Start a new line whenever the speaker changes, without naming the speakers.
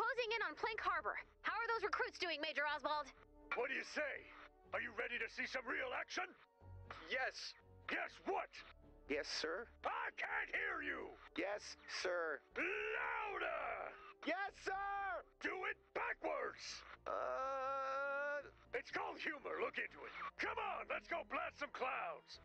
closing in on Plank Harbor. How are those recruits doing, Major Oswald?
What do you say? Are you ready to see some real action?
Yes.
Yes, what?
Yes, sir.
I can't hear you!
Yes, sir.
Louder!
Yes, sir!
Do it backwards!
Uh.
It's called humor, look into it. Come on, let's go blast some clouds!